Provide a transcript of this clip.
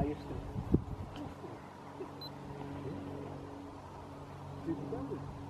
Ayos to. Ganda eh.